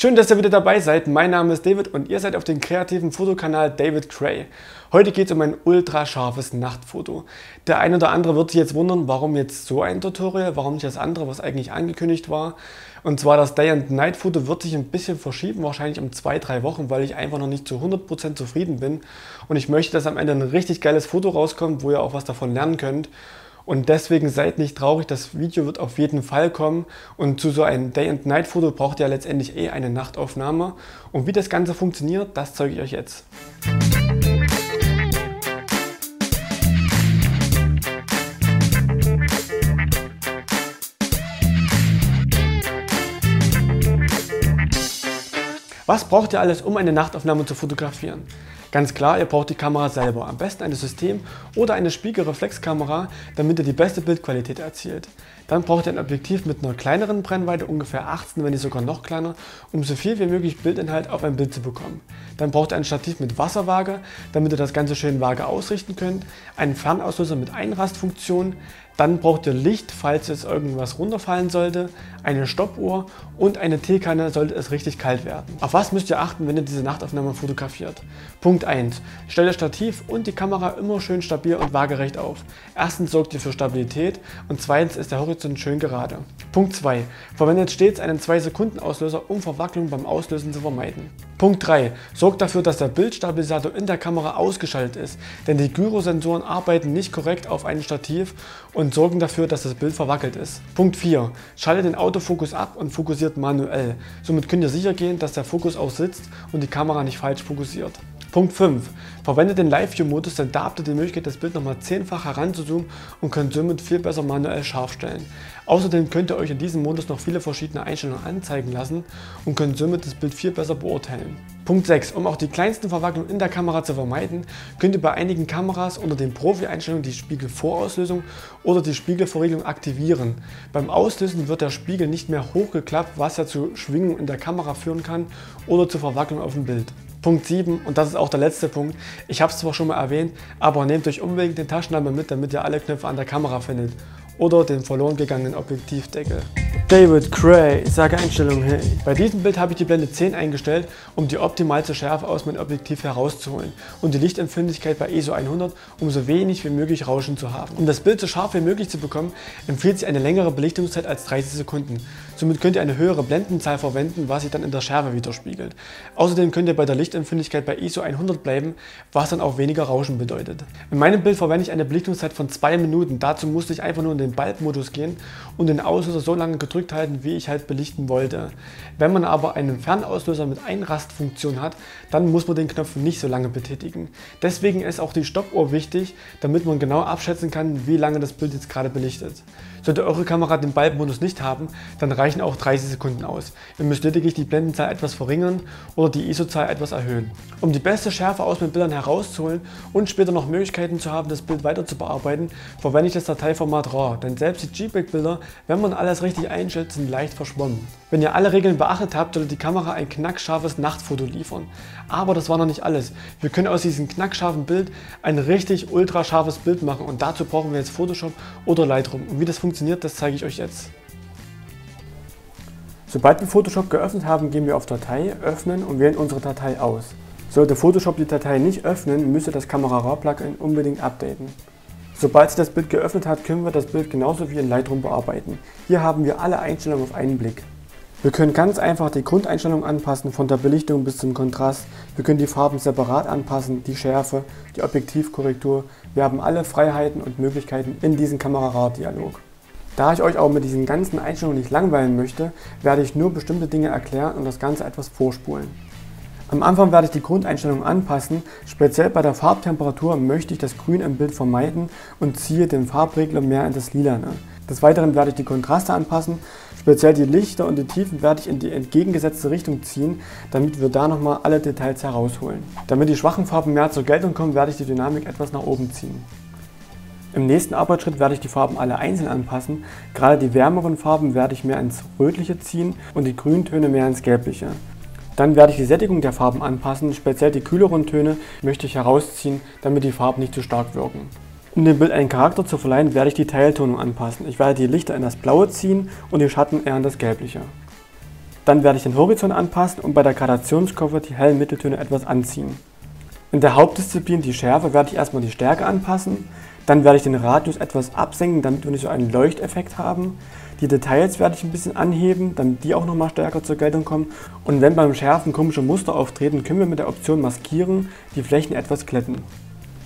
Schön, dass ihr wieder dabei seid. Mein Name ist David und ihr seid auf dem kreativen Fotokanal David Cray. Heute geht es um ein ultra scharfes Nachtfoto. Der eine oder andere wird sich jetzt wundern, warum jetzt so ein Tutorial, warum nicht das andere, was eigentlich angekündigt war. Und zwar das Day and Night Foto wird sich ein bisschen verschieben, wahrscheinlich um zwei, drei Wochen, weil ich einfach noch nicht zu 100% zufrieden bin. Und ich möchte, dass am Ende ein richtig geiles Foto rauskommt, wo ihr auch was davon lernen könnt. Und deswegen seid nicht traurig, das Video wird auf jeden Fall kommen. Und zu so einem Day-and-Night-Foto braucht ihr letztendlich eh eine Nachtaufnahme. Und wie das Ganze funktioniert, das zeige ich euch jetzt. Was braucht ihr alles, um eine Nachtaufnahme zu fotografieren? Ganz klar, ihr braucht die Kamera selber, am besten eine System- oder eine Spiegelreflexkamera, damit ihr die beste Bildqualität erzielt. Dann braucht ihr ein Objektiv mit einer kleineren Brennweite, ungefähr 18, wenn nicht sogar noch kleiner, um so viel wie möglich Bildinhalt auf ein Bild zu bekommen. Dann braucht ihr ein Stativ mit Wasserwaage, damit ihr das Ganze schön vage ausrichten könnt, einen Fernauslöser mit Einrastfunktion, dann braucht ihr Licht, falls jetzt irgendwas runterfallen sollte, eine Stoppuhr und eine Teekanne, sollte es richtig kalt werden. Auf was müsst ihr achten, wenn ihr diese Nachtaufnahme fotografiert? Punkt 1. Stellt das Stativ und die Kamera immer schön stabil und waagerecht auf. Erstens sorgt ihr für Stabilität und zweitens ist der Horizont schön gerade. Punkt 2. Verwendet stets einen 2 Sekunden Auslöser, um Verwacklung beim Auslösen zu vermeiden. Punkt 3. Sorgt dafür, dass der Bildstabilisator in der Kamera ausgeschaltet ist, denn die Gyrosensoren arbeiten nicht korrekt auf einem Stativ und sorgen dafür, dass das Bild verwackelt ist. Punkt 4. Schaltet den Autofokus ab und fokussiert manuell. Somit könnt ihr sicher gehen, dass der Fokus auch sitzt und die Kamera nicht falsch fokussiert. Punkt 5. Verwendet den Live-View-Modus, denn da habt ihr die Möglichkeit, das Bild nochmal zehnfach heranzuzoomen und könnt somit viel besser manuell scharf stellen. Außerdem könnt ihr euch in diesem Modus noch viele verschiedene Einstellungen anzeigen lassen und könnt somit das Bild viel besser beurteilen. Punkt 6. Um auch die kleinsten Verwacklungen in der Kamera zu vermeiden, könnt ihr bei einigen Kameras unter den Profi-Einstellungen die Spiegelvorauslösung oder die Spiegelverriegelung aktivieren. Beim Auslösen wird der Spiegel nicht mehr hochgeklappt, was ja zu Schwingungen in der Kamera führen kann oder zu Verwacklung auf dem Bild. Punkt 7, und das ist auch der letzte Punkt, ich habe es zwar schon mal erwähnt, aber nehmt euch unbedingt den Taschenlampe mit, damit ihr alle Knöpfe an der Kamera findet oder den verloren gegangenen Objektivdeckel. David Cray, sage Einstellung hey. Bei diesem Bild habe ich die Blende 10 eingestellt, um die optimalste Schärfe aus meinem Objektiv herauszuholen und die Lichtempfindlichkeit bei ISO 100, um so wenig wie möglich Rauschen zu haben. Um das Bild so scharf wie möglich zu bekommen, empfiehlt sich eine längere Belichtungszeit als 30 Sekunden. Somit könnt ihr eine höhere Blendenzahl verwenden, was sich dann in der Schärfe widerspiegelt. Außerdem könnt ihr bei der Lichtempfindlichkeit bei ISO 100 bleiben, was dann auch weniger Rauschen bedeutet. In meinem Bild verwende ich eine Belichtungszeit von 2 Minuten. Dazu musste ich einfach nur in den Bulb-Modus gehen und den Auslöser so lange gedrückt halten, wie ich halt belichten wollte. Wenn man aber einen Fernauslöser mit Einrastfunktion hat, dann muss man den Knopf nicht so lange betätigen. Deswegen ist auch die Stoppuhr wichtig, damit man genau abschätzen kann, wie lange das Bild jetzt gerade belichtet. Sollte eure Kamera den Bulb-Modus nicht haben, dann reichen auch 30 Sekunden aus. Ihr müsst lediglich die Blendenzahl etwas verringern oder die ISO-Zahl etwas erhöhen. Um die beste Schärfe aus den Bildern herauszuholen und später noch Möglichkeiten zu haben, das Bild weiter zu bearbeiten, verwende ich das Dateiformat RAW. Denn selbst die JPEG-Bilder, wenn man alles richtig einstellt, sind leicht verschwommen. Wenn ihr alle Regeln beachtet habt, sollte die Kamera ein knackscharfes Nachtfoto liefern. Aber das war noch nicht alles. Wir können aus diesem knackscharfen Bild ein richtig ultra scharfes Bild machen und dazu brauchen wir jetzt Photoshop oder Lightroom. Und wie das funktioniert, das zeige ich euch jetzt. Sobald wir Photoshop geöffnet haben, gehen wir auf Datei, Öffnen und wählen unsere Datei aus. Sollte Photoshop die Datei nicht öffnen, müsst ihr das Camera Raw Plugin unbedingt updaten. Sobald sich das Bild geöffnet hat, können wir das Bild genauso wie in Lightroom bearbeiten. Hier haben wir alle Einstellungen auf einen Blick. Wir können ganz einfach die Grundeinstellungen anpassen, von der Belichtung bis zum Kontrast. Wir können die Farben separat anpassen, die Schärfe, die Objektivkorrektur. Wir haben alle Freiheiten und Möglichkeiten in diesem Kamera-Dialog. Da ich euch auch mit diesen ganzen Einstellungen nicht langweilen möchte, werde ich nur bestimmte Dinge erklären und das Ganze etwas vorspulen. Am Anfang werde ich die Grundeinstellungen anpassen, speziell bei der Farbtemperatur möchte ich das Grün im Bild vermeiden und ziehe den Farbregler mehr in das Lilane. Des Weiteren werde ich die Kontraste anpassen, speziell die Lichter und die Tiefen werde ich in die entgegengesetzte Richtung ziehen, damit wir da nochmal alle Details herausholen. Damit die schwachen Farben mehr zur Geltung kommen, werde ich die Dynamik etwas nach oben ziehen. Im nächsten Arbeitsschritt werde ich die Farben alle einzeln anpassen. Gerade die wärmeren Farben werde ich mehr ins Rötliche ziehen und die Grüntöne mehr ins Gelbliche. Dann werde ich die Sättigung der Farben anpassen, speziell die kühleren Töne möchte ich herausziehen, damit die Farben nicht zu stark wirken. Um dem Bild einen Charakter zu verleihen, werde ich die Teiltonung anpassen. Ich werde die Lichter in das Blaue ziehen und die Schatten eher in das Gelbliche. Dann werde ich den Horizont anpassen und bei der Gradationskurve die hellen Mitteltöne etwas anziehen. In der Hauptdisziplin, die Schärfe, werde ich erstmal die Stärke anpassen. Dann werde ich den Radius etwas absenken, damit wir nicht so einen Leuchteffekt haben. Die Details werde ich ein bisschen anheben, damit die auch nochmal stärker zur Geltung kommen. Und wenn beim Schärfen komische Muster auftreten, können wir mit der Option Maskieren die Flächen etwas glätten.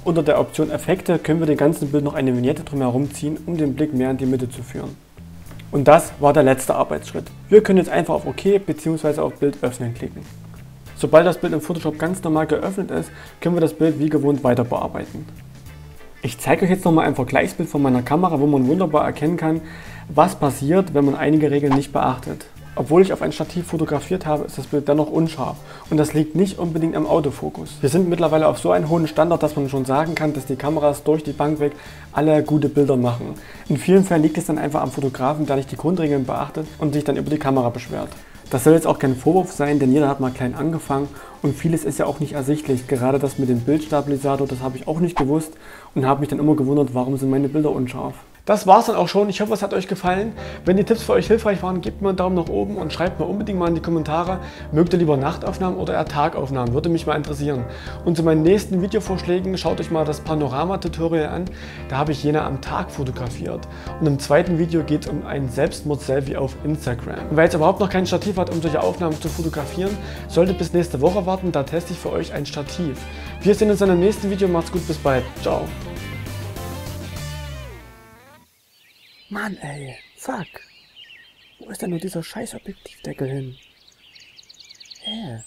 Unter der Option Effekte können wir dem ganzen Bild noch eine Vignette drumherum ziehen, um den Blick mehr in die Mitte zu führen. Und das war der letzte Arbeitsschritt. Wir können jetzt einfach auf OK bzw. auf Bild öffnen klicken. Sobald das Bild im Photoshop ganz normal geöffnet ist, können wir das Bild wie gewohnt weiter bearbeiten. Ich zeige euch jetzt nochmal ein Vergleichsbild von meiner Kamera, wo man wunderbar erkennen kann, was passiert, wenn man einige Regeln nicht beachtet. Obwohl ich auf ein Stativ fotografiert habe, ist das Bild dennoch unscharf. Und das liegt nicht unbedingt am Autofokus. Wir sind mittlerweile auf so einem hohen Standard, dass man schon sagen kann, dass die Kameras durch die Bank weg alle gute Bilder machen. In vielen Fällen liegt es dann einfach am Fotografen, der nicht die Grundregeln beachtet und sich dann über die Kamera beschwert. Das soll jetzt auch kein Vorwurf sein, denn jeder hat mal klein angefangen und vieles ist ja auch nicht ersichtlich. Gerade das mit dem Bildstabilisator, das habe ich auch nicht gewusst und habe mich dann immer gewundert, warum sind meine Bilder unscharf. Das war's dann auch schon. Ich hoffe, es hat euch gefallen. Wenn die Tipps für euch hilfreich waren, gebt mir einen Daumen nach oben und schreibt mir unbedingt mal in die Kommentare, mögt ihr lieber Nachtaufnahmen oder eher Tagaufnahmen? Würde mich mal interessieren. Und zu meinen nächsten Videovorschlägen schaut euch mal das Panorama-Tutorial an. Da habe ich jene am Tag fotografiert. Und im zweiten Video geht es um ein Selbstmord-Selfie auf Instagram. Und wer jetzt überhaupt noch kein Stativ hat, um solche Aufnahmen zu fotografieren, sollte bis nächste Woche warten. Da teste ich für euch ein Stativ. Wir sehen uns in einem nächsten Video. Macht's gut, bis bald. Ciao. Mann, ey. Fuck. Wo ist denn nur dieser scheiß Objektivdeckel hin? Hä?